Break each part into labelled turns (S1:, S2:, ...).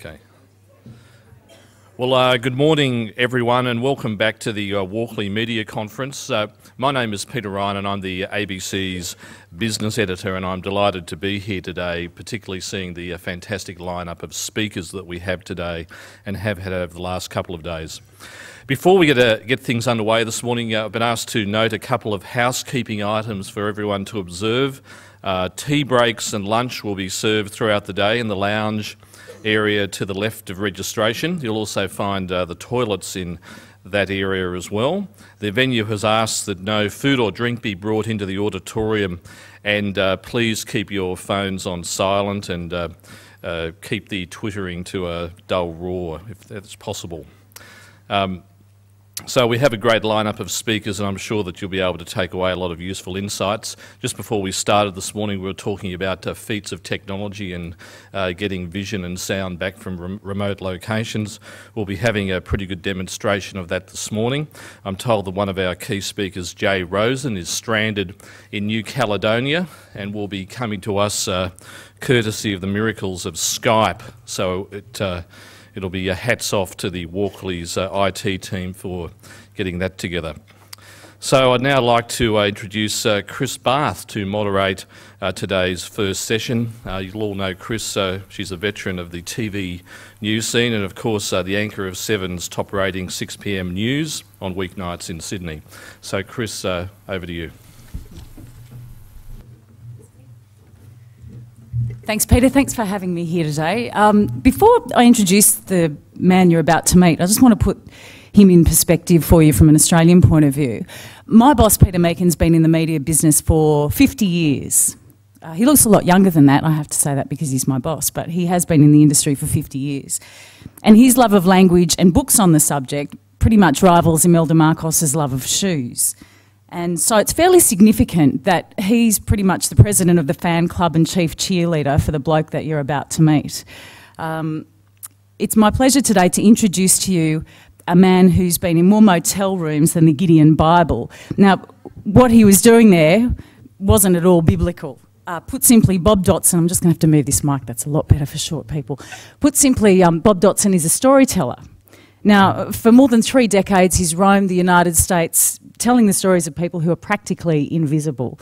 S1: Okay. Well, uh, good morning, everyone, and welcome back to the uh, Walkley Media Conference. Uh, my name is Peter Ryan, and I'm the ABC's business editor, and I'm delighted to be here today, particularly seeing the uh, fantastic lineup of speakers that we have today and have had over the last couple of days. Before we get, uh, get things underway this morning, uh, I've been asked to note a couple of housekeeping items for everyone to observe. tea breaks and lunch will be served throughout the day in the lounge area to the left of registration. You'll also find uh, the toilets in that area as well. The venue has asked that no food or drink be brought into the auditorium and uh, please keep your phones on silent and uh, uh keep the twittering to a dull roar if that's possible. Um, so we have a great lineup of speakers and I'm sure that you'll be able to take away a lot of useful insights. Just before we started this morning we were talking about uh, feats of technology and uh, getting vision and sound back from rem remote locations. We'll be having a pretty good demonstration of that this morning. I'm told that one of our key speakers, Jay Rosen, is stranded in New Caledonia and will be coming to us uh, courtesy of the miracles of Skype. So it uh, it'll be a hats off to the Walkley's uh, IT team for getting that together. So I'd now like to uh, introduce uh, Chris Bath to moderate today's first session. You'll all know Chris, she's a veteran of the TV news scene and of course the anchor of Seven's top rating 6pm news on weeknights in Sydney. So Chris, over to you.
S2: Thanks, Peter. Thanks for having me here today. Um, before I introduce the man you're about to meet, I just want to put him in perspective for you from an Australian point of view. My boss, Peter Meakin's been in the media business for 50 years. Uh, he looks a lot younger than that, I have to say that because he's my boss, but he has been in the industry for 50 years. And his love of language and books on the subject pretty much rivals Imelda Marcos's love of shoes. And so it's fairly significant that he's pretty much the president of the fan club and chief cheerleader for the bloke that you're about to meet. Um, it's my pleasure today to introduce to you a man who's been in more motel rooms than the Gideon Bible. Now, what he was doing there wasn't at all biblical. Uh, put simply, Bob Dotson, I'm just going to have to move this mic, that's a lot better for short people. Put simply, um, Bob Dotson is a storyteller. Now, for more than three decades, he's roamed the United States telling the stories of people who are practically invisible.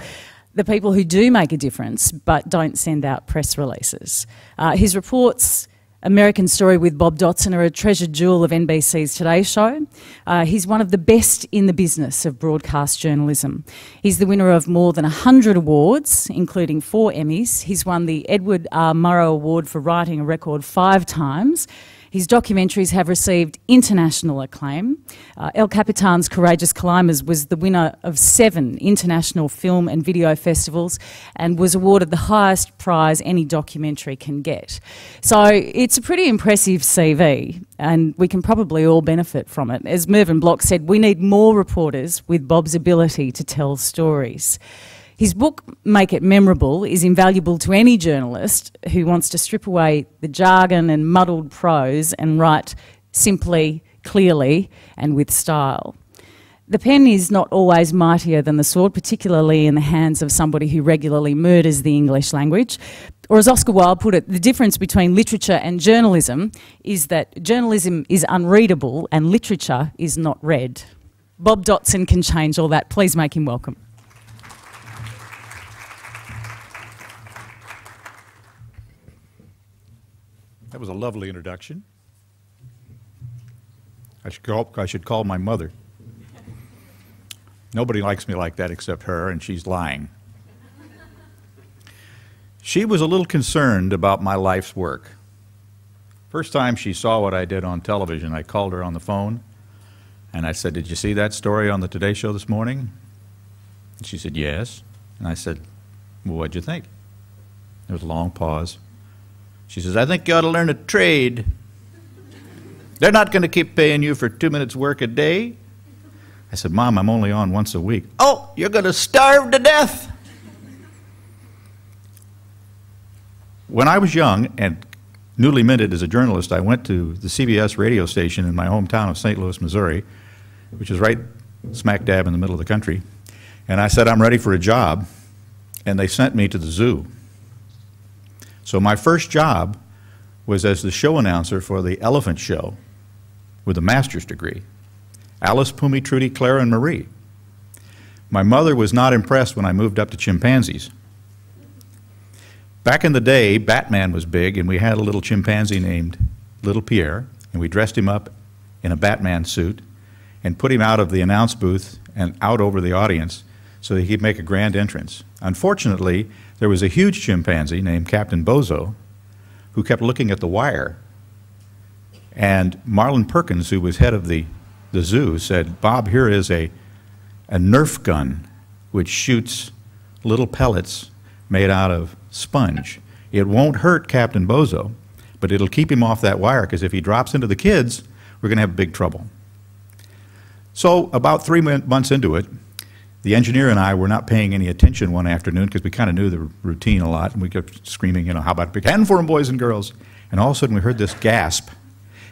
S2: The people who do make a difference but don't send out press releases. Uh, his reports, American Story with Bob Dotson, are a treasured jewel of NBC's Today Show. Uh, he's one of the best in the business of broadcast journalism. He's the winner of more than 100 awards, including four Emmys. He's won the Edward R. Murrow Award for writing a record five times his documentaries have received international acclaim. Uh, El Capitan's Courageous Climbers was the winner of seven international film and video festivals and was awarded the highest prize any documentary can get. So it's a pretty impressive CV and we can probably all benefit from it. As Mervin Block said, we need more reporters with Bob's ability to tell stories. His book, Make It Memorable, is invaluable to any journalist who wants to strip away the jargon and muddled prose and write simply, clearly, and with style. The pen is not always mightier than the sword, particularly in the hands of somebody who regularly murders the English language. Or, as Oscar Wilde put it, the difference between literature and journalism is that journalism is unreadable and literature is not read. Bob Dotson can change all that. Please make him welcome.
S3: That was a lovely introduction. I should call, I should call my mother. Nobody likes me like that except her, and she's lying. She was a little concerned about my life's work. First time she saw what I did on television, I called her on the phone and I said, Did you see that story on the Today Show this morning? And she said, Yes. And I said, Well, what'd you think? There was a long pause. She says, I think you ought to learn a trade. They're not going to keep paying you for two minutes work a day. I said, Mom, I'm only on once a week. Oh, you're going to starve to death. When I was young and newly minted as a journalist, I went to the CBS radio station in my hometown of St. Louis, Missouri, which is right smack dab in the middle of the country. And I said, I'm ready for a job. And they sent me to the zoo. So my first job was as the show announcer for the Elephant Show with a master's degree. Alice, Pumi, Trudy, Clara, and Marie. My mother was not impressed when I moved up to chimpanzees. Back in the day, Batman was big, and we had a little chimpanzee named Little Pierre, and we dressed him up in a Batman suit and put him out of the announce booth and out over the audience so that he could make a grand entrance. Unfortunately, there was a huge chimpanzee named Captain Bozo who kept looking at the wire. And Marlin Perkins, who was head of the, the zoo, said, Bob, here is a, a Nerf gun which shoots little pellets made out of sponge. It won't hurt Captain Bozo, but it'll keep him off that wire because if he drops into the kids, we're going to have big trouble. So, about three months into it, the engineer and I were not paying any attention one afternoon because we kind of knew the routine a lot, and we kept screaming, you know, how about a big hand for them, boys and girls? And all of a sudden we heard this gasp,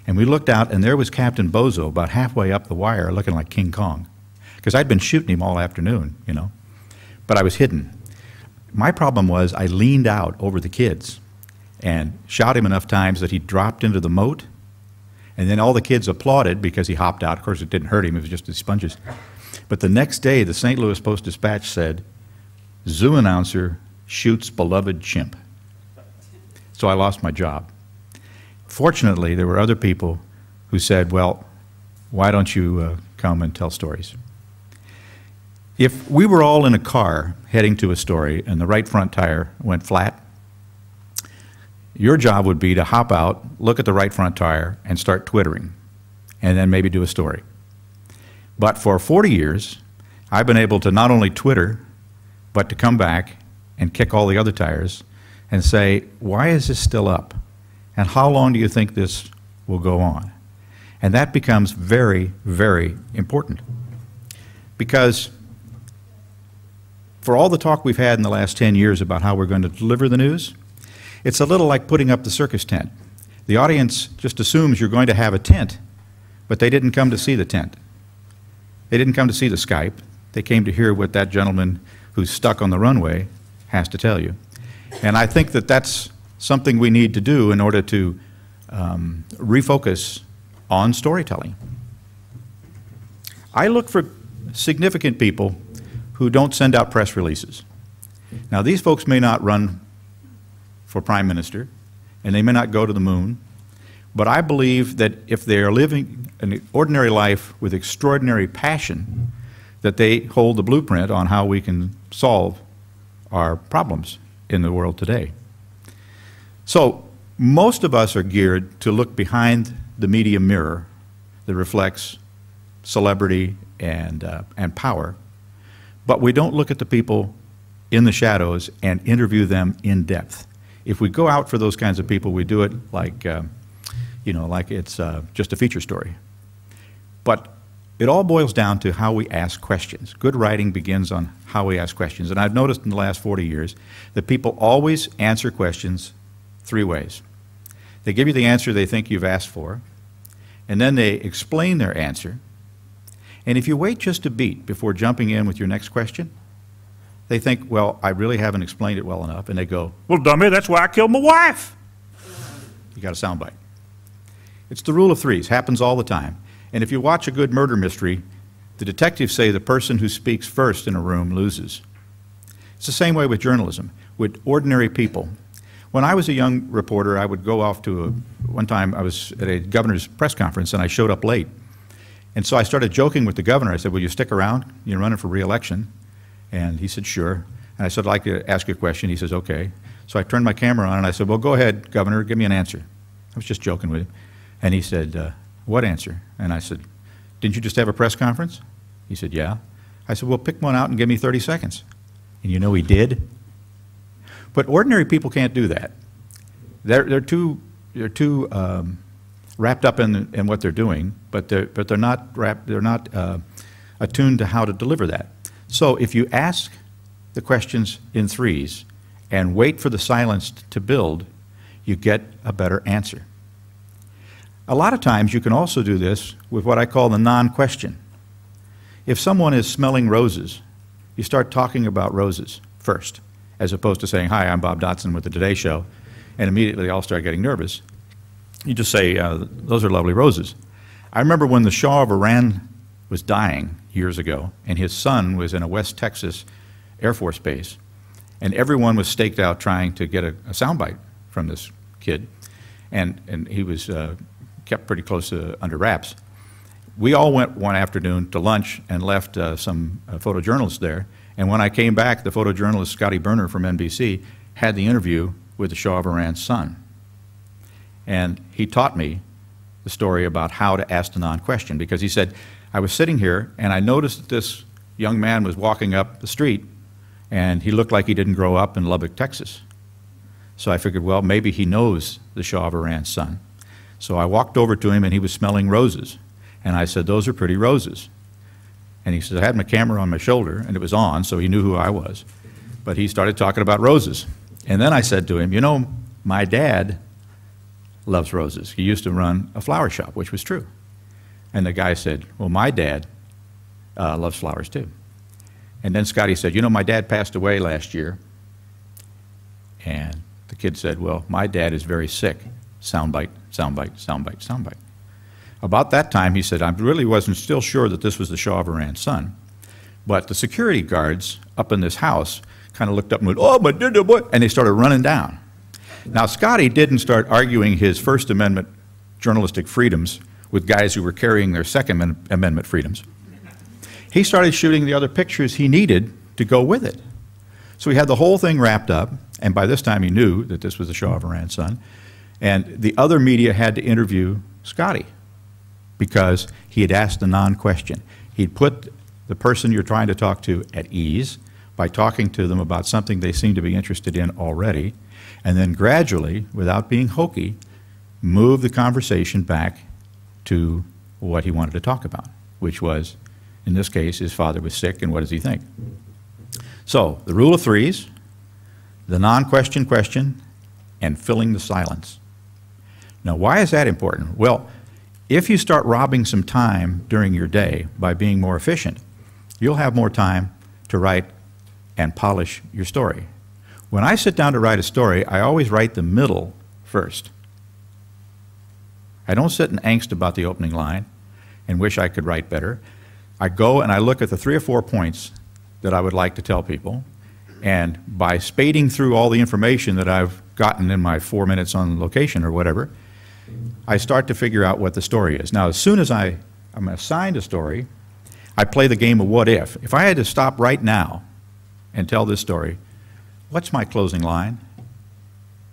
S3: and we looked out, and there was Captain Bozo about halfway up the wire looking like King Kong. Because I'd been shooting him all afternoon, you know, but I was hidden. My problem was I leaned out over the kids and shot him enough times that he dropped into the moat, and then all the kids applauded because he hopped out. Of course, it didn't hurt him, it was just the sponges. But the next day, the St. Louis Post Dispatch said, zoo announcer shoots beloved chimp. So I lost my job. Fortunately, there were other people who said, well, why don't you uh, come and tell stories? If we were all in a car heading to a story and the right front tire went flat, your job would be to hop out, look at the right front tire, and start twittering, and then maybe do a story. But for 40 years, I've been able to not only Twitter, but to come back and kick all the other tires and say, why is this still up? And how long do you think this will go on? And that becomes very, very important. Because for all the talk we've had in the last 10 years about how we're going to deliver the news, it's a little like putting up the circus tent. The audience just assumes you're going to have a tent, but they didn't come to see the tent. They didn't come to see the Skype. They came to hear what that gentleman who's stuck on the runway has to tell you. And I think that that's something we need to do in order to um, refocus on storytelling. I look for significant people who don't send out press releases. Now, these folks may not run for prime minister, and they may not go to the moon, but I believe that if they are living an ordinary life with extraordinary passion, that they hold the blueprint on how we can solve our problems in the world today. So, most of us are geared to look behind the media mirror that reflects celebrity and, uh, and power, but we don't look at the people in the shadows and interview them in depth. If we go out for those kinds of people, we do it like uh, you know, like it's uh, just a feature story. But it all boils down to how we ask questions. Good writing begins on how we ask questions. And I've noticed in the last 40 years that people always answer questions three ways. They give you the answer they think you've asked for, and then they explain their answer. And if you wait just a beat before jumping in with your next question, they think, well, I really haven't explained it well enough. And they go, well, dummy, that's why I killed my wife. You got a soundbite. It's the rule of threes, happens all the time. And if you watch a good murder mystery, the detectives say the person who speaks first in a room loses. It's the same way with journalism, with ordinary people. When I was a young reporter, I would go off to a, one time I was at a governor's press conference and I showed up late. And so I started joking with the governor. I said, Will you stick around? You're running for reelection. And he said, Sure. And I said, I'd like to ask you a question. He says, Okay. So I turned my camera on and I said, Well, go ahead, Governor, give me an answer. I was just joking with him. And he said, uh, What answer? And I said, Didn't you just have a press conference? He said, Yeah. I said, Well, pick one out and give me 30 seconds. And you know he did? But ordinary people can't do that. They're, they're too, they're too um, wrapped up in, in what they're doing, but they're, but they're not, wrapped, they're not uh, attuned to how to deliver that. So if you ask the questions in threes and wait for the silence to build, you get a better answer. A lot of times you can also do this with what I call the non-question. If someone is smelling roses, you start talking about roses first, as opposed to saying, hi, I'm Bob Dotson with the Today Show, and immediately they all start getting nervous. you just say, uh, those are lovely roses. I remember when the Shah of Iran was dying years ago, and his son was in a West Texas Air Force base, and everyone was staked out trying to get a, a soundbite from this kid, and, and he was uh, kept pretty close to under wraps. We all went one afternoon to lunch and left uh, some uh, photojournalists there, and when I came back, the photojournalist Scotty Berner from NBC had the interview with the Shah of Iran's son. And he taught me the story about how to ask the non-question because he said, I was sitting here and I noticed that this young man was walking up the street and he looked like he didn't grow up in Lubbock, Texas. So I figured, well, maybe he knows the Shah of Iran's son. So I walked over to him and he was smelling roses. And I said, those are pretty roses. And he said, I had my camera on my shoulder and it was on, so he knew who I was. But he started talking about roses. And then I said to him, you know, my dad loves roses. He used to run a flower shop, which was true. And the guy said, Well, my dad uh, loves flowers too. And then Scotty said, You know, my dad passed away last year. And the kid said, Well, my dad is very sick. Soundbite, soundbite, soundbite, soundbite. About that time, he said, I really wasn't still sure that this was the Shah of Iran's son. But the security guards up in this house kind of looked up and went, Oh, my dad, boy, and they started running down. Now, Scotty didn't start arguing his First Amendment journalistic freedoms with guys who were carrying their Second Amendment freedoms. He started shooting the other pictures he needed to go with it. So he had the whole thing wrapped up, and by this time he knew that this was the Shah of Iran's son. And the other media had to interview Scotty because he had asked the non question. He'd put the person you're trying to talk to at ease by talking to them about something they seem to be interested in already and then gradually, without being hokey, move the conversation back to what he wanted to talk about, which was, in this case, his father was sick, and what does he think? So, the rule of threes, the non question question, and filling the silence. Now, why is that important? Well, if you start robbing some time during your day by being more efficient, you'll have more time to write and polish your story. When I sit down to write a story, I always write the middle first. I don't sit in angst about the opening line and wish I could write better. I go and I look at the three or four points that I would like to tell people, and by spading through all the information that I've gotten in my four minutes on location or whatever, I start to figure out what the story is. Now, as soon as I, I'm assigned a story, I play the game of what if. If I had to stop right now and tell this story, what's my closing line?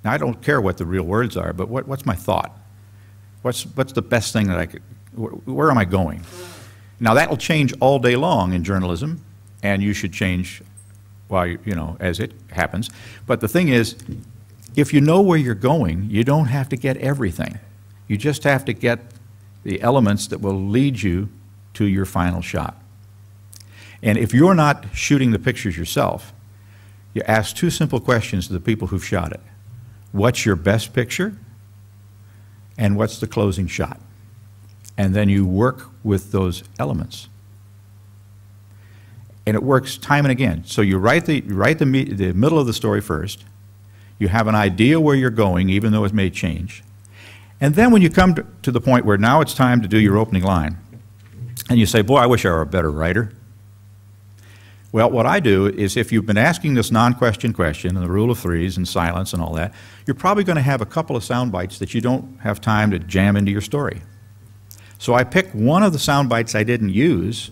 S3: Now, I don't care what the real words are, but what, what's my thought? What's, what's the best thing that I could, where, where am I going? Now, that'll change all day long in journalism, and you should change while, you, you know, as it happens. But the thing is, if you know where you're going, you don't have to get everything. You just have to get the elements that will lead you to your final shot. And if you're not shooting the pictures yourself, you ask two simple questions to the people who've shot it. What's your best picture? And what's the closing shot? And then you work with those elements. And it works time and again. So you write the, you write the, the middle of the story first. You have an idea where you're going, even though it may change. And then when you come to, the point where now it's time to do your opening line, and you say, boy, I wish I were a better writer. Well, what I do is if you've been asking this non-question question and the rule of threes and silence and all that, you're probably going to have a couple of sound bites that you don't have time to jam into your story. So I pick one of the sound bites I didn't use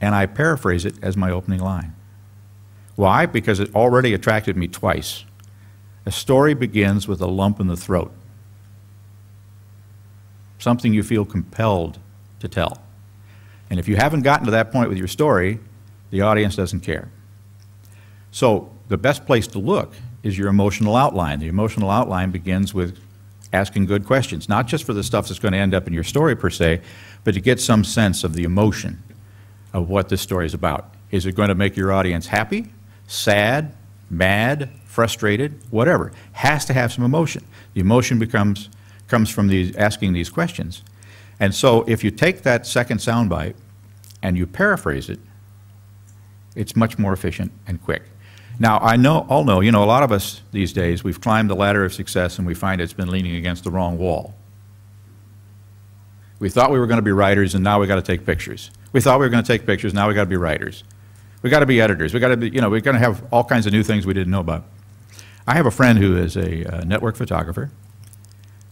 S3: and I paraphrase it as my opening line. Why? Because it already attracted me twice. A story begins with a lump in the throat, something you feel compelled to tell. And if you haven't gotten to that point with your story, the audience doesn't care. So the best place to look is your emotional outline. The emotional outline begins with asking good questions, not just for the stuff that's going to end up in your story per se, but to get some sense of the emotion of what this story is about. Is it going to make your audience happy, sad, mad, frustrated, whatever? Has to have some emotion. The emotion becomes comes from these asking these questions. And so if you take that second soundbite and you paraphrase it, it's much more efficient and quick. Now, I know, all know, you know, a lot of us these days, we've climbed the ladder of success and we find it's been leaning against the wrong wall. We thought we were going to be writers, and now we got to take pictures. We thought we were going to take pictures, now we got to be writers. We got to be editors. We got to be, you know, we're going to have all kinds of new things we didn't know about. I have a friend who is a uh, network photographer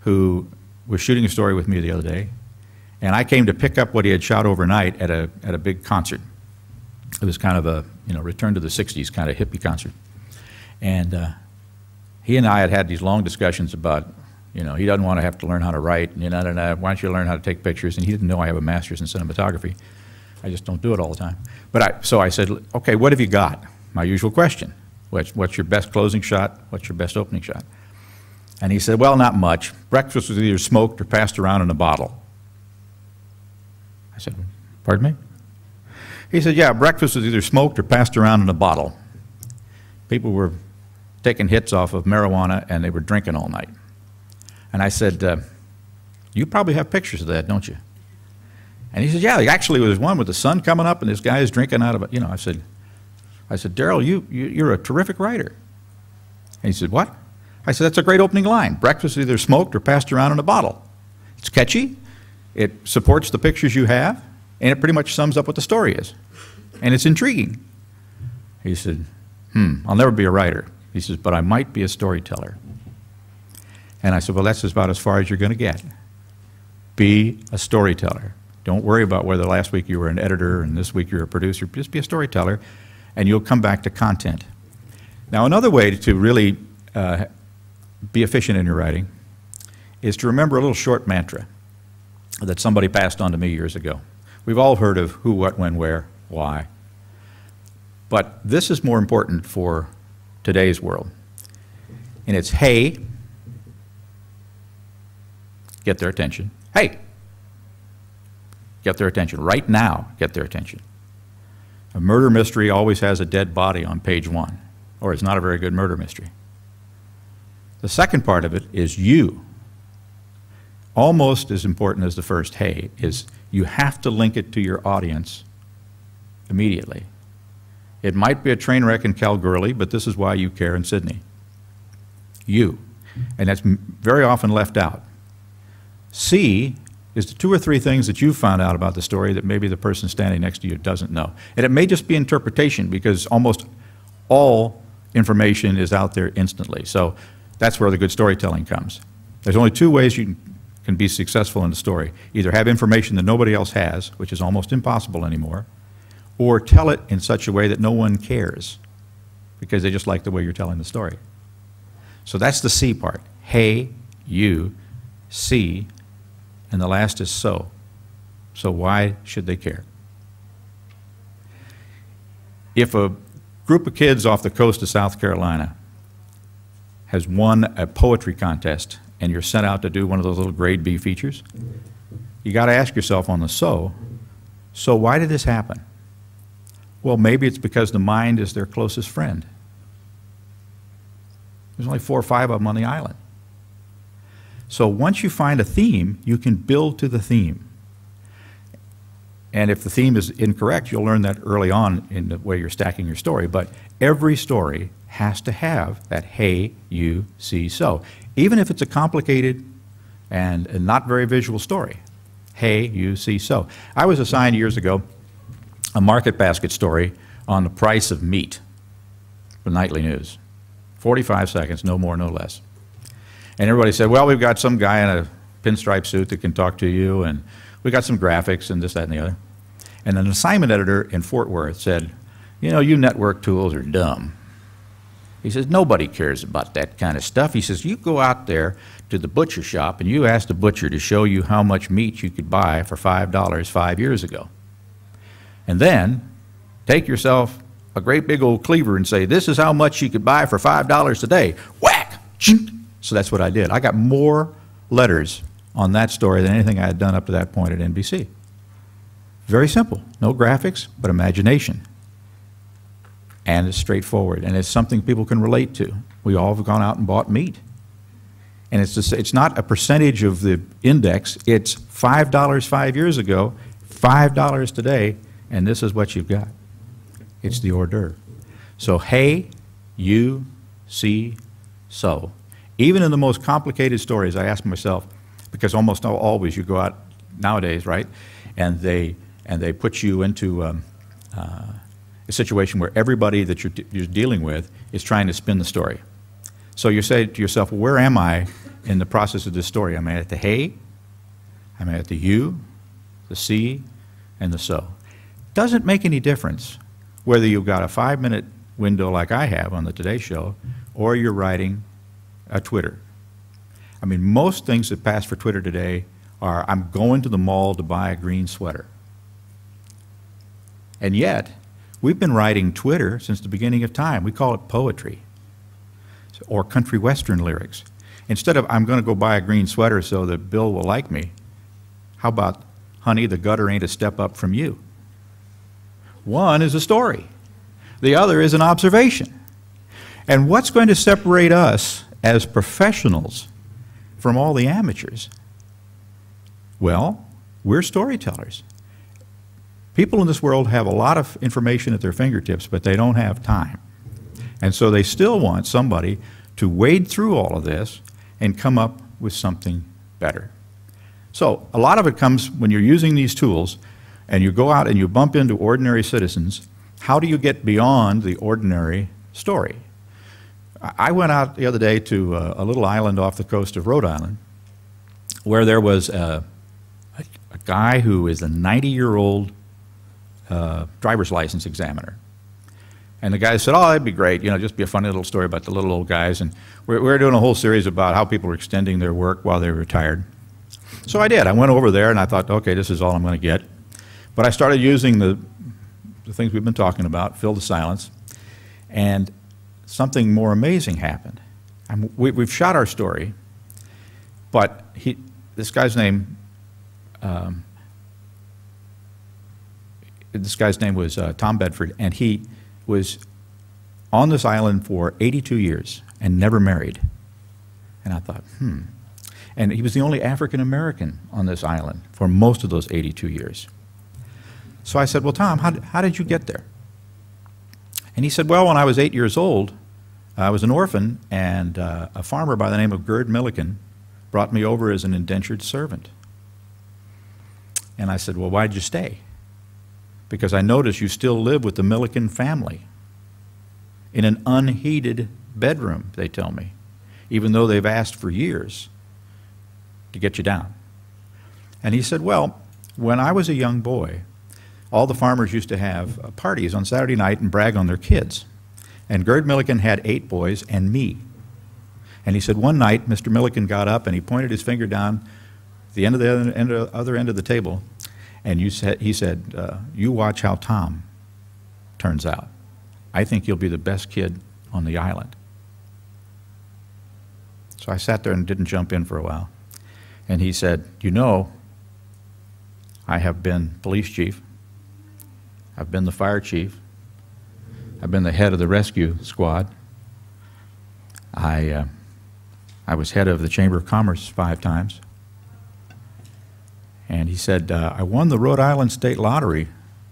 S3: who was shooting a story with me the other day, and I came to pick up what he had shot overnight at a, at a big concert. It was kind of a, you know, return to the 60s kind of hippie concert. And uh, he and I had had these long discussions about, you know, he doesn't want to have to learn how to write, and you know, why don't you learn how to take pictures? And he didn't know I have a master's in cinematography. I just don't do it all the time. But I, so I said, okay, what have you got? My usual question. What's, what's your best closing shot? What's your best opening shot? And he said, well, not much. Breakfast was either smoked or passed around in a bottle. I said, pardon me? He said, yeah, breakfast was either smoked or passed around in a bottle. People were taking hits off of marijuana and they were drinking all night. And I said, uh, you probably have pictures of that, don't you? And he said, yeah, actually there was one with the sun coming up and this guy is drinking out of it. You know, I said, I said, Daryl, you, you, you're a terrific writer. And he said, what? I said, that's a great opening line. Breakfast is either smoked or passed around in a bottle. It's catchy, it supports the pictures you have, and it pretty much sums up what the story is. And it's intriguing. He said, hmm, I'll never be a writer. He says, but I might be a storyteller. And I said, well, that's about as far as you're going to get. Be a storyteller. Don't worry about whether last week you were an editor and this week you're a producer. Just be a storyteller, and you'll come back to content. Now, another way to really uh, be efficient in your writing is to remember a little short mantra that somebody passed on to me years ago. We've all heard of who, what, when, where, why. But this is more important for today's world. And it's hey, get their attention. Hey, get their attention. Right now, get their attention. A murder mystery always has a dead body on page one, or it's not a very good murder mystery. The second part of it is you. Almost as important as the first hey is you have to link it to your audience immediately. It might be a train wreck in Kalgoorlie, but this is why you care in Sydney. You. And that's very often left out. C is the two or three things that you found out about the story that maybe the person standing next to you doesn't know. And it may just be interpretation because almost all information is out there instantly. So that's where the good storytelling comes. There's only two ways you can be successful in a story. Either have information that nobody else has, which is almost impossible anymore, or tell it in such a way that no one cares because they just like the way you're telling the story. So that's the C part. Hey, you, see, and the last is so. So why should they care? If a group of kids off the coast of South Carolina has won a poetry contest and you're sent out to do one of those little grade B features, you got to ask yourself on the so, so why did this happen? Well, maybe it's because the mind is their closest friend. There's only four or five of them on the island. So once you find a theme, you can build to the theme. And if the theme is incorrect, you'll learn that early on in the way you're stacking your story. But every story has to have that hey, you, see, so. Even if it's a complicated and, not very visual story. Hey, you, see, so. I was assigned years ago a market basket story on the price of meat for nightly news. 45 seconds, no more, no less. And everybody said, well, we've got some guy in a pinstripe suit that can talk to you, and we got some graphics and this, that, and the other. And an assignment editor in Fort Worth said, you know, you network tools are dumb. He says, nobody cares about that kind of stuff. He says, you go out there to the butcher shop and you ask the butcher to show you how much meat you could buy for $5 five years ago. And then take yourself a great big old cleaver and say, this is how much you could buy for $5 today. Whack! So that's what I did. I got more letters on that story than anything I had done up to that point at NBC. Very simple. No graphics, but imagination. And it's straightforward. And it's something people can relate to. We all have gone out and bought meat. And it's, just, it's not a percentage of the index. It's $5 five years ago, $5 today, and this is what you've got. It's the hors d'oeuvre. So, hey, You see so. Even in the most complicated stories, I ask myself, because almost always you go out nowadays, right? And they, and they put you into um, uh, a situation where everybody that you're, you're dealing with is trying to spin the story. So you say to yourself, well, where am I in the process of this story? Am I at the hey? Am I at the you, the see, and the so? Doesn't make any difference whether you've got a five minute window like I have on the Today Show or you're writing a Twitter. I mean, most things that pass for Twitter today are I'm going to the mall to buy a green sweater. And yet, we've been writing Twitter since the beginning of time. We call it poetry or country western lyrics. Instead of I'm going to go buy a green sweater so that Bill will like me, how about, honey, the gutter ain't a step up from you? One is a story, the other is an observation. And what's going to separate us as professionals from all the amateurs? Well, we're storytellers. People in this world have a lot of information at their fingertips, but they don't have time. And so they still want somebody to wade through all of this and come up with something better. So a lot of it comes when you're using these tools and you go out and you bump into ordinary citizens, how do you get beyond the ordinary story? I went out the other day to a, a little island off the coast of Rhode Island where there was a, a, a guy who is a 90-year-old uh, driver's license examiner. And the guy said, oh, that'd be great, you know, just be a funny little story about the little old guys. And we're, we're doing a whole series about how people are extending their work while they're retired. So I did. I went over there and I thought, okay, this is all I'm going to get. But I started using the, the things we've been talking about, fill the silence, and something more amazing happened. we, have shot our story, but he, this guy's name, um, this guy's name was uh, Tom Bedford, and he was on this island for 82 years and never married. And I thought, hmm. And he was the only African American on this island for most of those 82 years. So I said, Well, Tom, how, how did you get there? And he said, Well, when I was eight years old, I was an orphan, and uh, a farmer by the name of Gerd Milliken brought me over as an indentured servant. And I said, Well, why'd you stay? because I noticed you still live with the Milliken family in an unheated bedroom, they tell me, even though they've asked for years to get you down. And he said, Well, when I was a young boy, all the farmers used to have uh, parties on Saturday night and brag on their kids. And Gerd Milliken had eight boys and me. And he said, One night, Mr. Milliken got up and he pointed his finger down the end of the other end of, other end of the table and you said, he said, uh, You watch how Tom turns out. I think you'll be the best kid on the island. So I sat there and didn't jump in for a while. And he said, You know, I have been police chief, I've been the fire chief, I've been the head of the rescue squad. I, uh, I was head of the Chamber of Commerce five times. And he said, uh, I won the Rhode Island State Lottery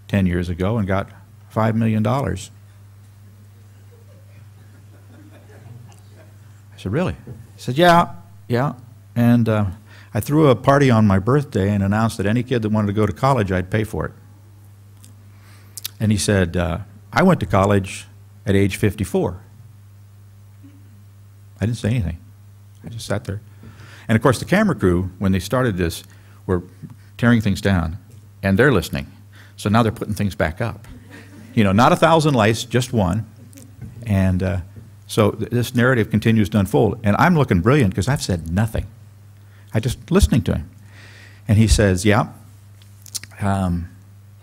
S3: 10 years ago and got $5 million. I said, Really? He said, Yeah, yeah. And uh, I threw a party on my birthday and announced that any kid that wanted to go to college, I'd pay for it. And he said, uh, I went to college at age 54. I didn't say anything. I just sat there. And of course, the camera crew, when they started this, were tearing things down, and they're listening. So now they're putting things back up. You know, not a thousand lights, just one. And uh, so th this narrative continues to unfold. And I'm looking brilliant because I've said nothing. I just listening to him. And he says, yeah. Um,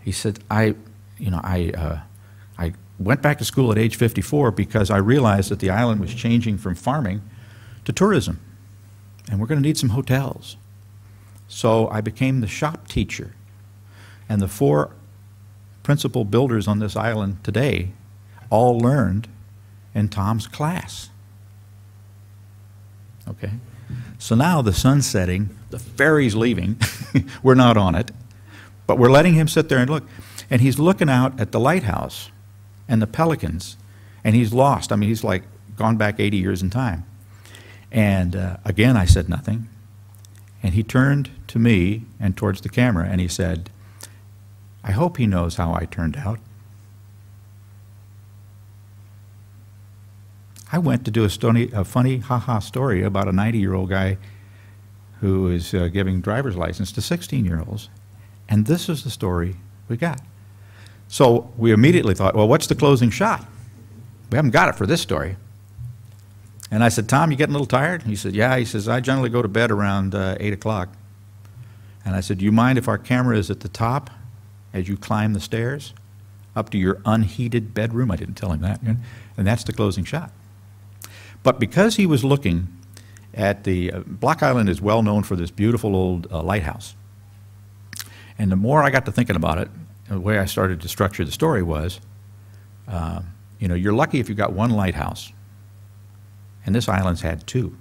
S3: he said, I, you know, I, uh, I went back to school at age 54 because I realized that the island was changing from farming to tourism. And we're going to need some hotels. So I became the shop teacher. And the four principal builders on this island today all learned in Tom's class. Okay? So now the sun's setting, the ferry's leaving. we're not on it. But we're letting him sit there and look. And he's looking out at the lighthouse and the pelicans. And he's lost. I mean, he's like gone back 80 years in time. And uh, again, I said nothing. And he turned to me and towards the camera and he said, I hope he knows how I turned out. I went to do a, stony, a funny ha-ha story about a 90-year-old guy who is uh, giving driver's license to 16-year-olds. And this is the story we got. So we immediately thought, well, what's the closing shot? We haven't got it for this story. And I said, Tom, you getting a little tired? He said, yeah. He says, I generally go to bed around uh, 8 o'clock. And I said, do you mind if our camera is at the top as you climb the stairs up to your unheated bedroom? I didn't tell him that. And that's the closing shot. But because he was looking at the, uh, Block Island is well known for this beautiful old uh, lighthouse. And the more I got to thinking about it, the way I started to structure the story was, uh, you know, you're lucky if you got one lighthouse. And this island's had two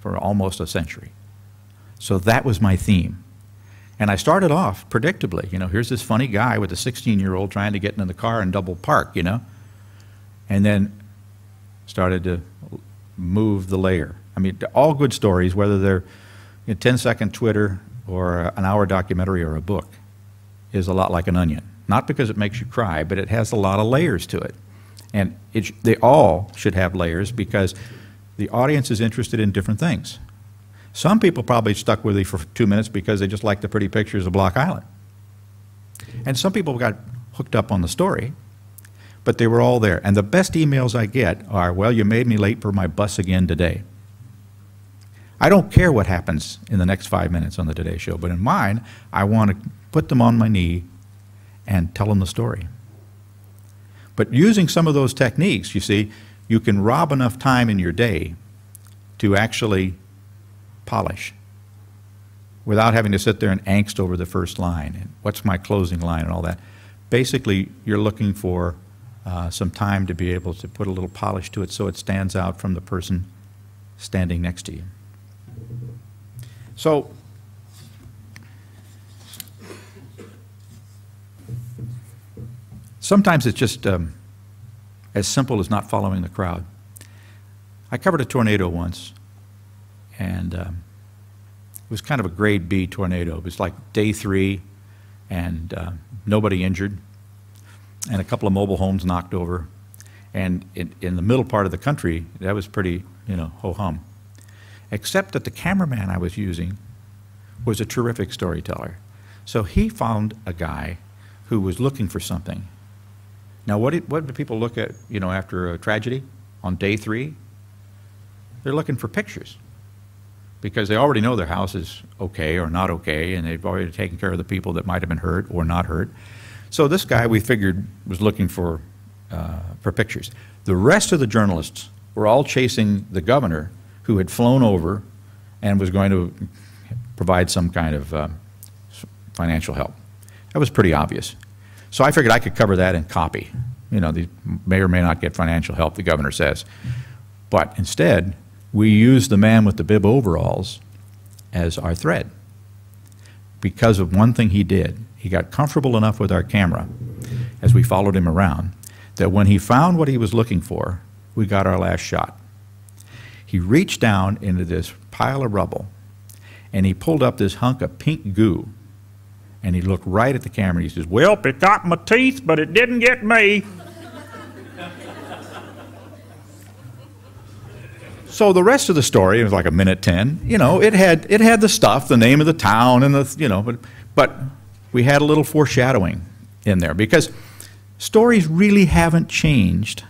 S3: for almost a century. So that was my theme. And I started off predictably, you know, here's this funny guy with a 16-year-old trying to get into the car and double park, you know. And then started to move the layer. I mean, all good stories, whether they're a 10-second Twitter or an hour documentary or a book, is a lot like an onion. Not because it makes you cry, but it has a lot of layers to it. And it, they all should have layers because the audience is interested in different things. Some people probably stuck with you for two minutes because they just like the pretty pictures of Block Island. And some people got hooked up on the story but they were all there. And the best emails I get are, well, you made me late for my bus again today. I don't care what happens in the next five minutes on the Today Show, but in mine, I want to put them on my knee and tell them the story. But using some of those techniques, you see, you can rob enough time in your day to actually polish without having to sit there and angst over the first line and what's my closing line and all that. Basically, you're looking for uh, some time to be able to put a little polish to it so it stands out from the person standing next to you. So, sometimes it's just um, as simple as not following the crowd. I covered a tornado once, and um, it was kind of a grade B tornado. It was like day three, and uh, nobody injured and a couple of mobile homes knocked over. And in, in the middle part of the country, that was pretty, you know, ho-hum. Except that the cameraman I was using was a terrific storyteller. So he found a guy who was looking for something. Now, what, did, what do people look at, you know, after a tragedy on day three? They're looking for pictures because they already know their house is okay or not okay, and they've already taken care of the people that might have been hurt or not hurt. So this guy, we figured, was looking for, uh, for pictures. The rest of the journalists were all chasing the governor who had flown over and was going to provide some kind of uh, financial help. That was pretty obvious. So I figured I could cover that in copy. You know, they may or may not get financial help, the governor says. But instead, we used the man with the bib overalls as our thread because of one thing he did. He got comfortable enough with our camera as we followed him around that when he found what he was looking for, we got our last shot. He reached down into this pile of rubble and he pulled up this hunk of pink goo and he looked right at the camera and he says, Well, it got my teeth, but it didn't get me. so the rest of the story, it was like a minute 10, you know, it had, it had the stuff, the name of the town and the, you know, but, but we had a little foreshadowing in there because stories really haven't changed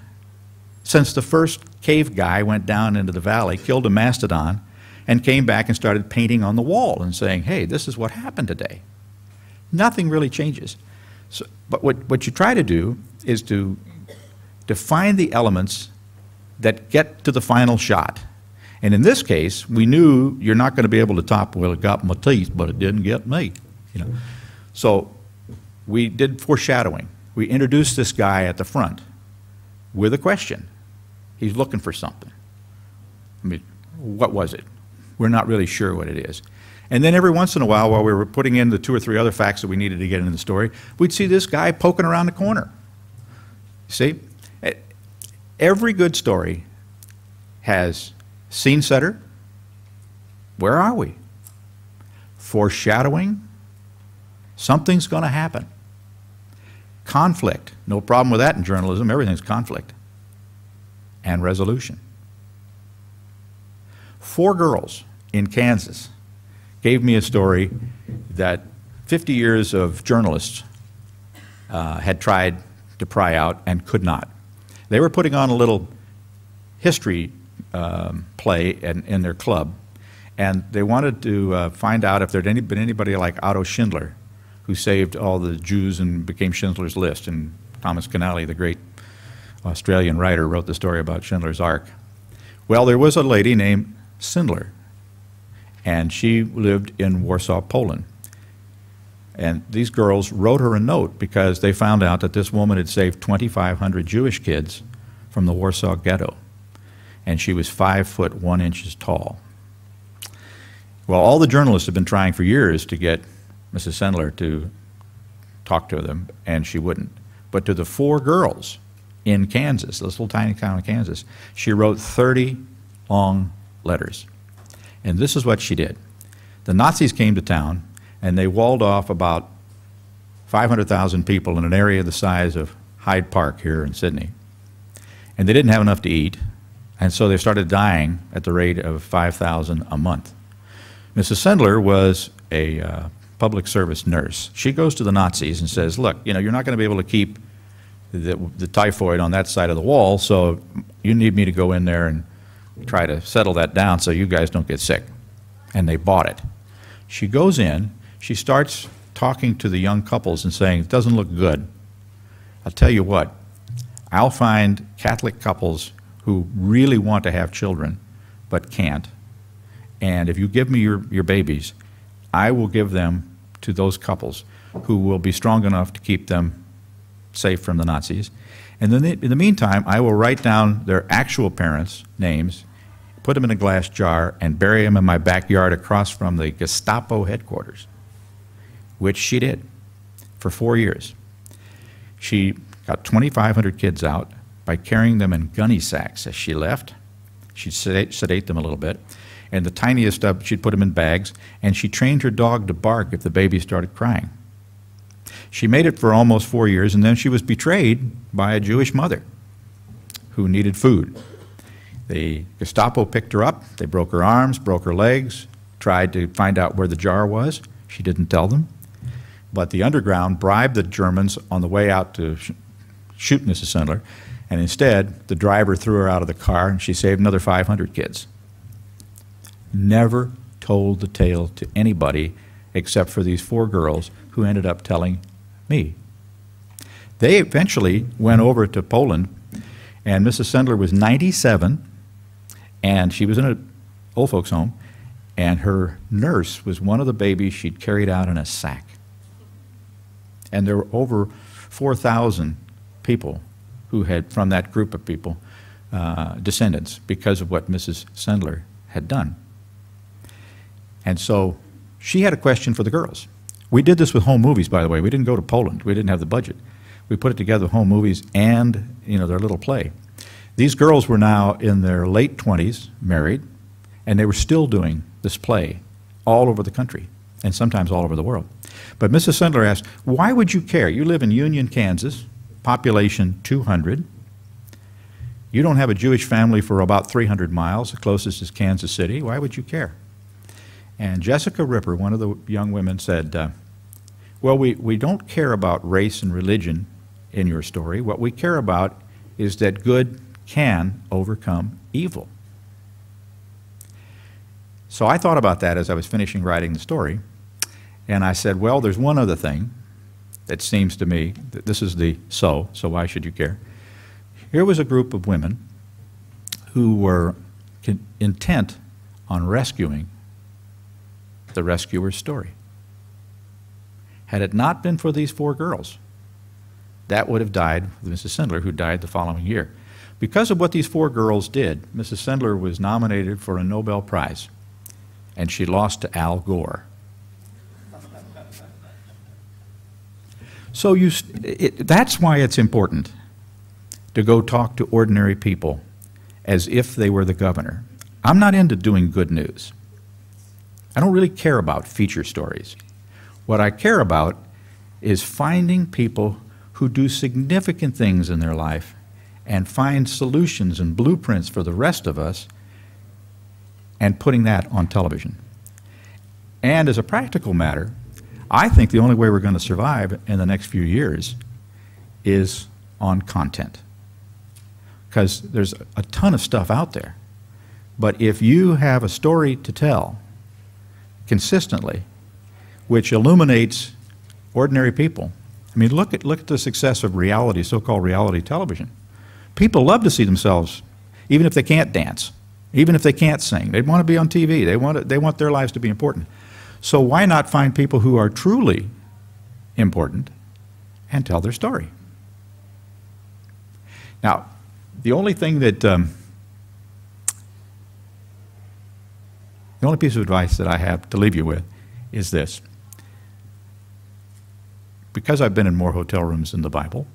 S3: since the first cave guy went down into the valley, killed a mastodon, and came back and started painting on the wall and saying, hey, this is what happened today. Nothing really changes. So, but what, what you try to do is to define the elements that get to the final shot. And in this case, we knew you're not going to be able to top, well, it got my teeth, but it didn't get me. You know. So we did foreshadowing. We introduced this guy at the front with a question. He's looking for something. I mean, what was it? We're not really sure what it is. And then every once in a while, while we were putting in the two or three other facts that we needed to get into the story, we'd see this guy poking around the corner. See? every good story has scene setter. Where are we? Foreshadowing. Something's going to happen. Conflict. No problem with that in journalism. Everything's conflict. And resolution. Four girls in Kansas gave me a story that 50 years of journalists uh, had tried to pry out and could not. They were putting on a little history um, play in, in, their club, and they wanted to uh, find out if there'd any, been anybody like Otto Schindler, who saved all the Jews and became Schindler's List. And Thomas Keneally, the great Australian writer, wrote the story about Schindler's Ark. Well, there was a lady named Sendler, and she lived in Warsaw, Poland. And these girls wrote her a note because they found out that this woman had saved 2,500 Jewish kids from the Warsaw Ghetto. And she was five foot one inches tall. Well, all the journalists have been trying for years to get Mrs. Sendler to talk to them, and she wouldn't. But to the four girls in Kansas, this little tiny town of Kansas, she wrote 30 long letters. And this is what she did. The Nazis came to town, and they walled off about 500,000 people in an area the size of Hyde Park here in Sydney. And they didn't have enough to eat, and so they started dying at the rate of 5,000 a month. Mrs. Sendler was a uh, public service nurse. She goes to the Nazis and says, look, you know, you're not going to be able to keep the, the typhoid on that side of the wall, so you need me to go in there and try to settle that down so you guys don't get sick. And they bought it. She goes in, she starts talking to the young couples and saying, it doesn't look good. I'll tell you what, I'll find Catholic couples who really want to have children but can't. And if you give me your, your babies, I will give them to those couples who will be strong enough to keep them safe from the Nazis. And then in the meantime, I will write down their actual parents' names, put them in a glass jar, and bury them in my backyard across from the Gestapo headquarters which she did for four years. She got 2,500 kids out by carrying them in gunny sacks as she left. She'd sedate, sedate them a little bit. And the tiniest of, she'd put them in bags, and she trained her dog to bark if the baby started crying. She made it for almost four years, and then she was betrayed by a Jewish mother who needed food. The Gestapo picked her up, they broke her arms, broke her legs, tried to find out where the jar was. She didn't tell them. But the underground bribed the Germans on the way out to sh shoot Mrs. Sendler, and instead, the driver threw her out of the car and she saved another 500 kids. Never told the tale to anybody except for these four girls who ended up telling me. They eventually went over to Poland, and Mrs. Sendler was 97, and she was in an old folks' home, and her nurse was one of the babies she'd carried out in a sack and there were over 4,000 people who had, from that group of people, uh, descendants because of what Mrs. Sendler had done. And so she had a question for the girls. We did this with home movies, by the way. We didn't go to Poland. We didn't have the budget. We put it together with home movies and, you know, their little play. These girls were now in their late 20s, married, and they were still doing this play all over the country and sometimes all over the world. But Mrs. Sendler asked, why would you care? You live in Union, Kansas, population 200. You don't have a Jewish family for about 300 miles. The closest is Kansas City. Why would you care? And Jessica Ripper, one of the young women, said, uh, well, we, we don't care about race and religion in your story. What we care about is that good can overcome evil. So I thought about that as I was finishing writing the story. And I said, well, there's one other thing that seems to me that this is the so, so why should you care? Here was a group of women who were intent on rescuing the rescuer's story. Had it not been for these four girls, that would have died with Mrs. Sendler, who died the following year. Because of what these four girls did, Mrs. Sendler was nominated for a Nobel Prize, and she lost to Al Gore. So you, it, that's why it's important to go talk to ordinary people as if they were the governor. I'm not into doing good news. I don't really care about feature stories. What I care about is finding people who do significant things in their life and find solutions and blueprints for the rest of us and putting that on television. And as a practical matter, I think the only way we're going to survive in the next few years is on content. Because there's a ton of stuff out there. But if you have a story to tell consistently, which illuminates ordinary people, I mean, look at, look at the success of reality, so called reality television. People love to see themselves, even if they can't dance, even if they can't sing. They want to be on TV, they want, to, they want their lives to be important. So why not find people who are truly important and tell their story? Now, the only thing that, um, the only piece of advice that I have to leave you with is this. Because I've been in more hotel rooms than the Bible,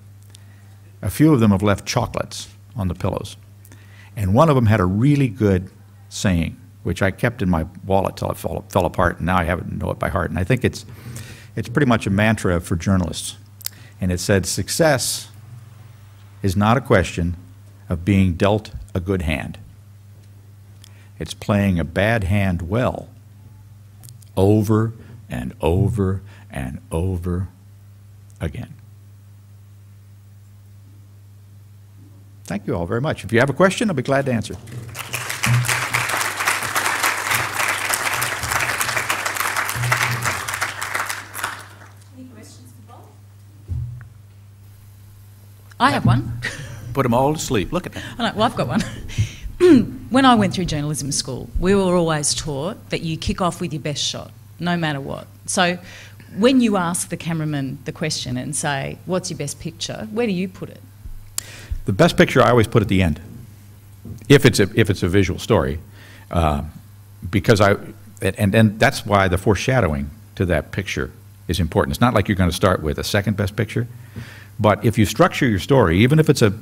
S3: a few of them have left chocolates on the pillows. And one of them had a really good saying which I kept in my wallet till it fell, fell apart, and now I have it know it by heart. And I think it's, it's pretty much a mantra for journalists. And it said, success is not a question of being dealt a good hand. It's playing a bad hand well over and over and over again. Thank you all very much. If you have a question, I'll be glad to answer. Any questions for Bob?
S2: I have one.
S3: Put them all to sleep. Look at that.
S2: Well, I've got one. when I went through journalism school, we were always taught that you kick off with your best shot, no matter what. So when you ask the cameraman the question and say, What's your best picture? where do you put it?
S3: The best picture I always put at the end, if it's a, if it's a visual story, uh, because I, and, and that's why the foreshadowing to that picture is important. It's not like you're going to start with a second best picture. But if you structure your story, even if it's a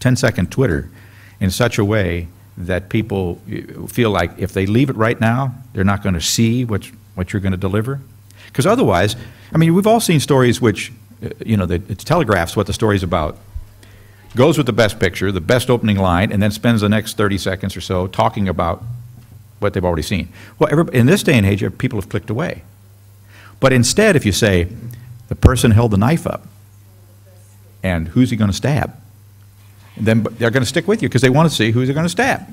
S3: 10 second Twitter, in such a way that people eh, feel like if they leave it right now, they're not going to see what, what you're going to deliver. Because otherwise, I mean, we've all seen stories which, eh, you know, it telegraphs what the story's about. Goes with the best picture, the best opening line, and then spends the next 30 seconds or so talking about what they've already seen. Well, in this day and age, people have clicked away. But instead, if you say, the person held the knife up, and who's he going to stab? And then they're going to stick with you because they want to see who they're going to stab.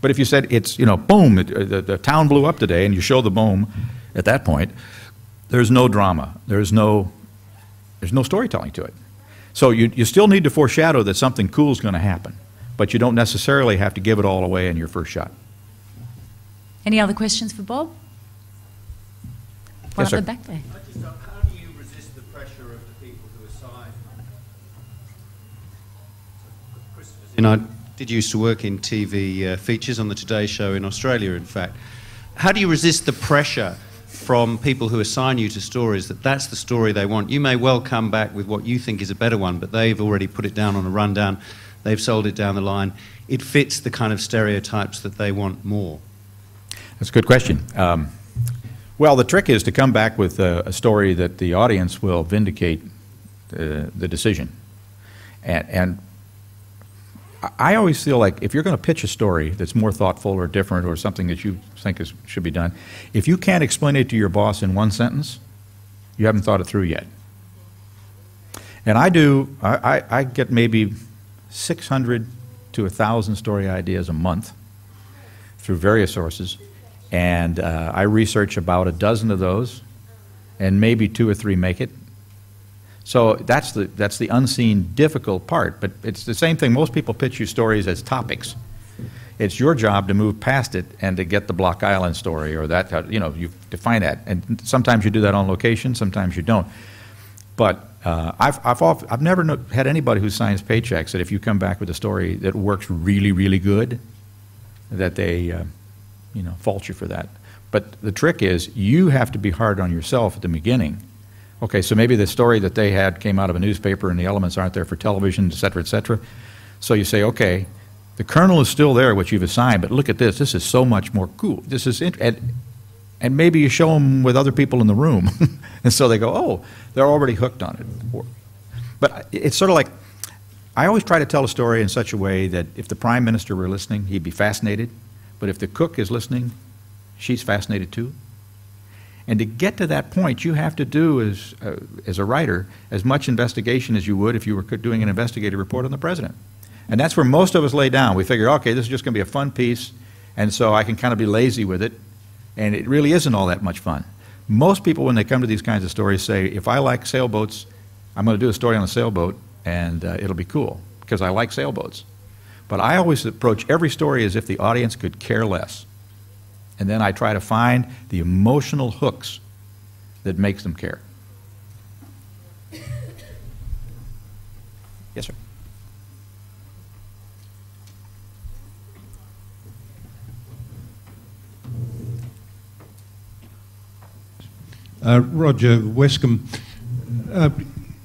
S3: But if you said it's, you know, boom, it, the, the town blew up today, and you show the boom at that point, there's no drama. There's no, there's no storytelling to it. So you, you still need to foreshadow that something cool is going to happen, but you don't necessarily have to give it all away in your first shot.
S2: Any other questions for Bob?
S3: One yes,
S2: at the back there.
S4: And I did used to work in TV uh, features on the Today Show in Australia, in fact. How do you resist the pressure from people who assign you to stories that that's the story they want? You may well come back with what you think is a better one, but they've already put it down on a rundown, they've sold it down the line. It fits the kind of stereotypes that they want more.
S3: That's a good question. Um, well, the trick is to come back with a, a story that the audience will vindicate uh, the decision. And, and I always feel like if you're going to pitch a story that's more thoughtful or different or something that you think is, should be done, if you can't explain it to your boss in one sentence, you haven't thought it through yet. And I do, I, I, I get maybe 600 to 1,000 story ideas a month through various sources. And uh, I research about a dozen of those, and maybe two or three make it, so that's the, that's the unseen difficult part. But it's the same thing. Most people pitch you stories as topics. It's your job to move past it and to get the Block Island story or that, you know, you define that. And sometimes you do that on location, sometimes you don't. But uh, I've, I've, I've never no, had anybody who signs paychecks that if you come back with a story that works really, really good, that they, uh, you know, fault you for that. But the trick is you have to be hard on yourself at the beginning Okay, so maybe the story that they had came out of a newspaper and the elements aren't there for television, et cetera, et cetera. So you say, okay, the kernel is still there, which you've assigned, but look at this. This is so much more cool. This is, and, and maybe you show them with other people in the room. and so they go, oh, they're already hooked on it. But it's sort of like, I always try to tell a story in such a way that if the prime minister were listening, he'd be fascinated. But if the cook is listening, she's fascinated too. And to get to that point, you have to do, as, uh, as a writer, as much investigation as you would if you were doing an investigative report on the president. And that's where most of us lay down. We figure, okay, this is just going to be a fun piece, and so I can kind of be lazy with it. And it really isn't all that much fun. Most people, when they come to these kinds of stories, say, if I like sailboats, I'm going to do a story on a sailboat, and uh, it'll be cool, because I like sailboats. But I always approach every story as if the audience could care less. And then I try to find the emotional hooks that makes them care. Yes, sir.
S5: Uh, Roger Wescombe, uh,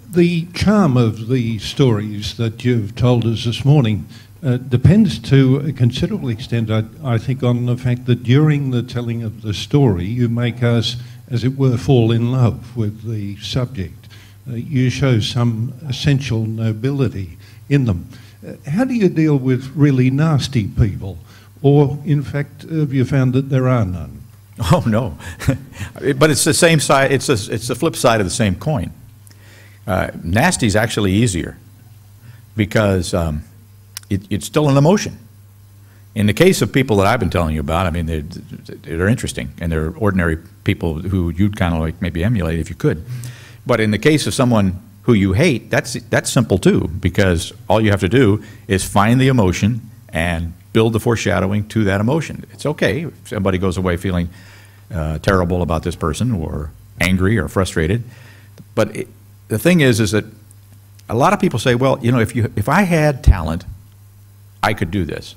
S5: the charm of the stories that you've told us this morning uh, depends to a considerable extent, I, I think, on the fact that during the telling of the story, you make us, as it were, fall in love with the subject. Uh, you show some essential nobility in them. Uh, how do you deal with really nasty people? Or, in fact, have you found that there are none?
S3: Oh, no. but it's the same side, it's, a, it's the flip side of the same coin. Uh, nasty is actually easier because um, it, it's still an emotion. In the case of people that I've been telling you about, I mean, they're, they're interesting and they're ordinary people who you'd kind of like maybe emulate if you could. But in the case of someone who you hate, that's, that's simple too, because all you have to do is find the emotion and build the foreshadowing to that emotion. It's okay if somebody goes away feeling uh, terrible about this person or angry or frustrated. But it, the thing is, is that a lot of people say, well, you know, if, you, if I had talent, I could do this.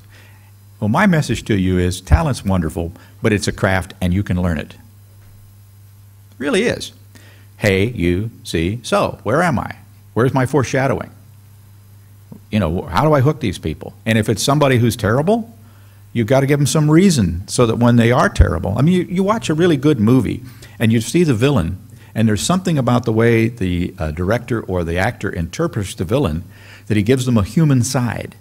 S3: Well, my message to you is talent's wonderful, but it's a craft and you can learn it. It really is. Hey, you, see, so, where am I? Where's my foreshadowing? You know, how do I hook these people? And if it's somebody who's terrible, you've got to give them some reason so that when they are terrible, I mean, you, you watch a really good movie and you see the villain, and there's something about the way the uh, director or the actor interprets the villain that he gives them a human side.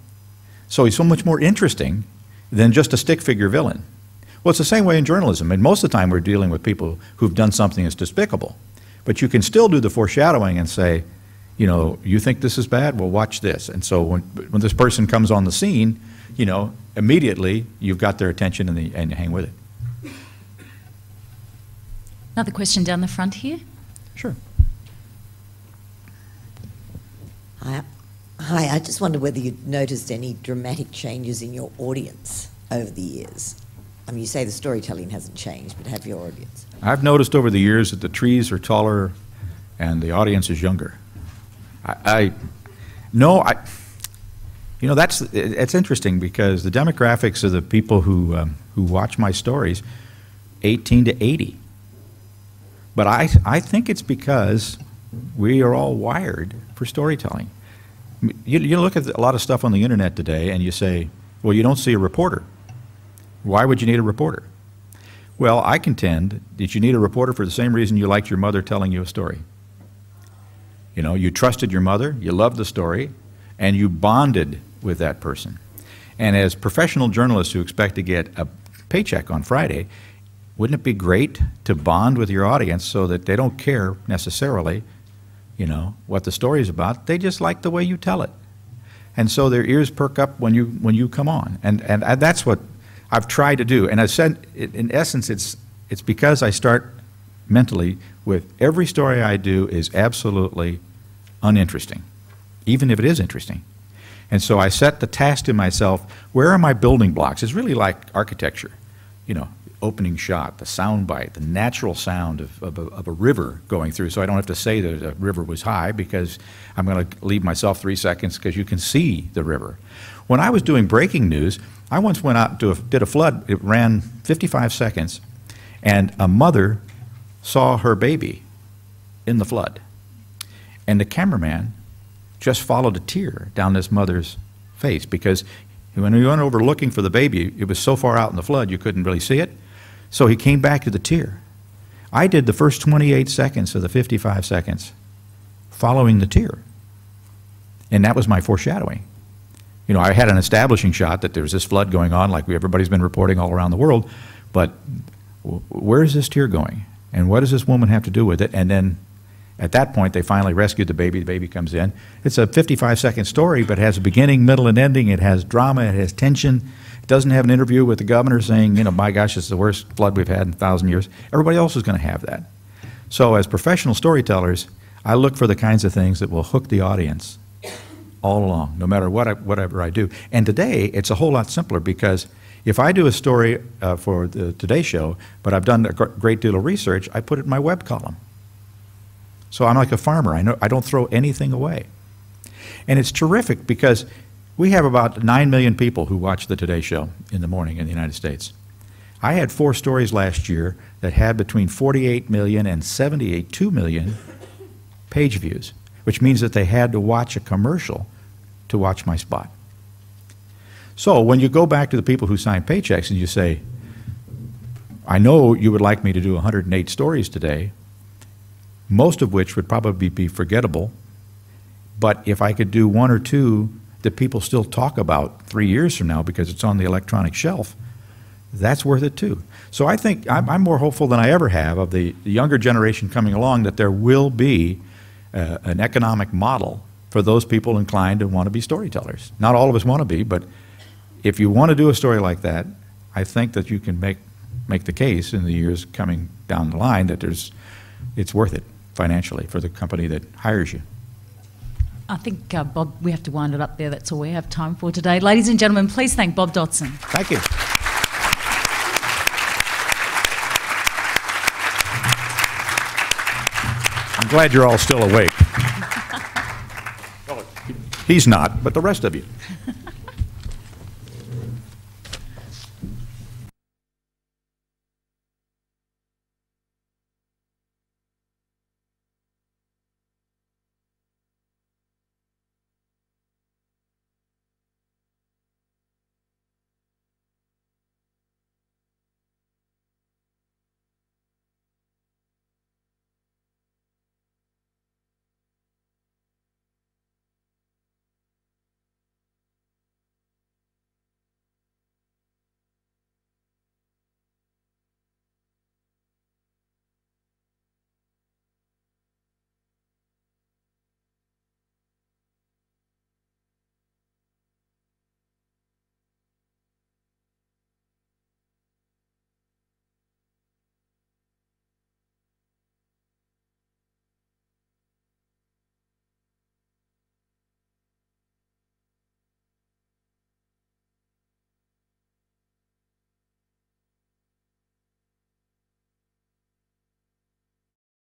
S3: So he's so much more interesting than just a stick figure villain. Well, it's the same way in journalism. And most of the time, we're dealing with people who've done something that's despicable. But you can still do the foreshadowing and say, you know, you think this is bad? Well, watch this. And so when, when this person comes on the scene, you know, immediately you've got their attention and, the, and you hang with it.
S2: Another question down the front here.
S3: Sure.
S6: Hi, hi. I just wondered whether you'd noticed any dramatic changes in your audience over the years. I mean, you say the storytelling hasn't changed, but have your audience?
S3: I've noticed over the years that the trees are taller and the audience is younger. I, I no, I, you know, that's it's interesting because the demographics of the people who um, who watch my stories, 18 to 80. But I I think it's because we are all wired for storytelling. You, you look at a lot of stuff on the internet today and you say, well, you don't see a reporter. Why would you need a reporter? Well, I contend that you need a reporter for the same reason you liked your mother telling you a story. You know, you trusted your mother, you loved the story, and you bonded with that person. And as professional journalists who expect to get a paycheck on Friday, wouldn't it be great to bond with your audience so that they don't care necessarily, you know, what the story is about? They just like the way you tell it. And so their ears perk up when you when you come on. And and that's what I've tried to do. And I said in essence it's it's because I start mentally with every story I do is absolutely uninteresting, even if it is interesting. And so I set the task to myself, where are my building blocks? It's really like architecture, you know, opening shot, the sound bite, the natural sound of, of, a, of a river going through. So I don't have to say that a river was high because I'm going to leave myself three seconds because you can see the river. When I was doing breaking news, I once went out to a, did a flood. It ran 55 seconds, and a mother saw her baby in the flood. And the cameraman just followed a tear down this mother's face because when he went over looking for the baby, it was so far out in the flood you couldn't really see it. So he came back to the tear. I did the first 28 seconds of the 55 seconds following the tear. And that was my foreshadowing. You know, I had an establishing shot that there was this flood going on, like everybody's been reporting all around the world, but where is this tear going? And what does this woman have to do with it? And then at that point, they finally rescued the baby. The baby comes in. It's a 55 second story, but it has a beginning, middle, and ending. It has drama, it has tension. It doesn't have an interview with the governor saying, you know, my gosh, it's the worst flood we've had in a thousand years. Everybody else is going to have that. So, as professional storytellers, I look for the kinds of things that will hook the audience all along, no matter what I, whatever I do. And today, it's a whole lot simpler because if I do a story uh, for the Today Show, but I've done a gr- great deal of research, I put it in my web column. So I'm like a farmer. I know I don't throw anything away. And it's terrific because we have about 9 million people who watch the Today Show in the morning in the United States. I had four stories last year that had between 48 million and 78, 2 million page views, which means that they had to watch a commercial to watch my spot. So when you go back to the people who sign paychecks and you say, I know you would like me to do 108 stories today, most of which would probably be forgettable. But if I could do one or two that people still talk about three years from now because it's on the electronic shelf, that's worth it too. So I think I'm, I'm more hopeful than I ever have of the, the younger generation coming along that there will be uh, an economic model for those people inclined to want to be storytellers. Not all of us want to be, but if you want to do a story like that, I think that you can make, make the case in the years coming down the line that there's, it's worth it financially for the company that hires you.
S2: I think, uh, Bob, we have to wind it up there. That's all we have time for today. Ladies and gentlemen, please thank Bob Dotson.
S3: Thank you. I'm glad you're all still awake. He's not, but the rest of you.